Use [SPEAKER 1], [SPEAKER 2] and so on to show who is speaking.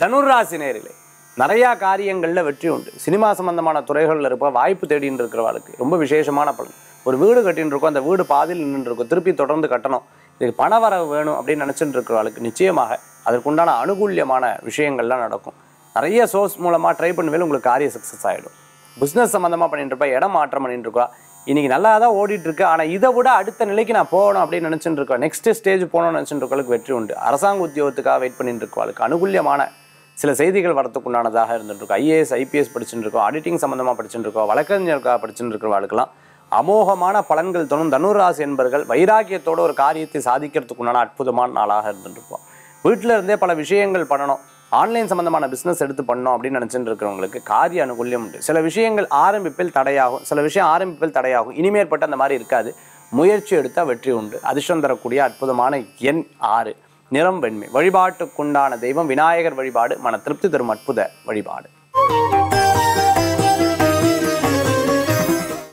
[SPEAKER 1] தனுராசி நேரிலே நிறையா காரியங்களில் வெற்றி உண்டு. சினிமா சம்பந்தமான துறைகளில் இருப்ப வாய்ப்பு தேடின்னு இருக்கிறவாளுக்கு ரொம்ப விசேஷமான பலன். ஒரு வீடு கட்டின்னு இருக்கோம் அந்த வீடு பாதியில் நின்றுருக்கோம் திருப்பி தொடர்ந்து கட்டணும். இதுக்கு பண வரவு வேணும் அப்படின்னு நினச்சிட்டு இருக்கிறவாளுக்கு நிச்சயமாக அதற்குண்டான அனுகூல்யமான விஷயங்கள்லாம் நடக்கும். நிறைய சோர்ஸ் மூலமாக ட்ரை பண்ணுவேல உங்களுக்கு காரிய சக்ஸஸ் ஆகிடும் பிஸ்னஸ் சம்மந்தமாக பண்ணிட்டு இருப்பா இடம் மாற்றம் பண்ணிட்டு இருக்கா. இன்னைக்கு நல்லா தான் ஓடிட்டு இருக்கு. ஆனால் இதை விட அடுத்த நிலைக்கு நான் போகணும் அப்படின்னு நினச்சிட்டு இருக்கோம் நெக்ஸ்ட் ஸ்டேஜ் போகணும்னு நினச்சிட்டு இருக்கவளுக்கு வெற்றி உண்டு. அரசாங்க உத்தியோகத்துக்காக வெயிட் பண்ணிட்டு இருக்கவளுக்கு அனுகூல்யமான சில செய்திகள் வரத்துக்கு உண்டானதாக இருந்துட்டு ஐஏஎஸ் ஐபிஎஸ் படிச்சுட்டு இருக்கோம் ஆடிட்டிங் சம்மந்தமாக படிச்சுட்டு இருக்கோம் வழக்கறிஞருக்காக படிச்சுட்டு அமோகமான பலன்கள் தோணும். தனுராசி என்பர்கள் வைராக்கியத்தோட ஒரு காரியத்தை சாதிக்கிறதுக்கு உண்டான அற்புதமான நாளாக இருந்துட்டுருப்போம் வீட்டில் இருந்தே பல விஷயங்கள் பண்ணணும். ஆன்லைன் சம்மந்தமான பிஸ்னஸ் எடுத்து பண்ணோம் அப்படின்னு நினச்சிட்டு இருக்கிறவங்களுக்கு காரிய அனுகூல்யம் உண்டு. சில விஷயங்கள் ஆரம்பிப்பில் தடையாகும். சில விஷயம் ஆரம்பிப்பில் தடையாகும். இனிமேற்பட்டு அந்த மாதிரி இருக்காது. முயற்சி எடுத்தால் வெற்றி உண்டு. அதிர்ஷ்டம் தரக்கூடிய அற்புதமான எண் ஆறு. நிறம் வெண்மை வழிபாட்டுக்குண்டான தெய்வம் விநாயகர் வழிபாடு மன திருப்தி தரும் அற்புத வழிபாடு.